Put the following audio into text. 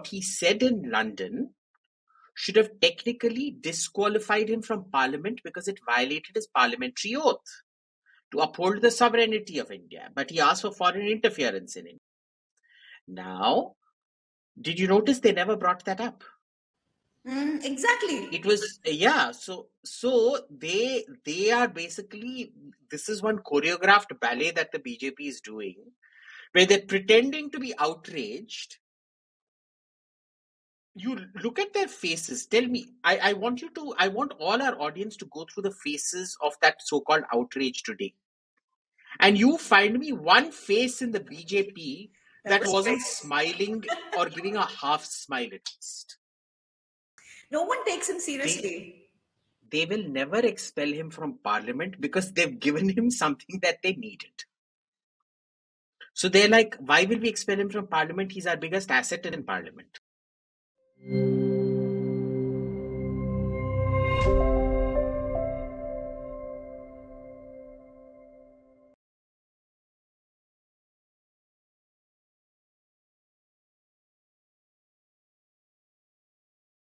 what he said in London should have technically disqualified him from parliament because it violated his parliamentary oath to uphold the sovereignty of India. But he asked for foreign interference in it. Now, did you notice they never brought that up? Mm, exactly. It was yeah. So so they they are basically this is one choreographed ballet that the BJP is doing, where they're pretending to be outraged you look at their faces. Tell me I, I want you to i want all our audience to go through the faces of that so-called outrage today. And you find me one face in the bjp that wasn't smiling or giving a half smile at least. No one takes him seriously. They, they will never expel him from parliament because they've given him something that they needed. So they're like why will we expel him from parliament? He's our biggest asset in parliament Thank you.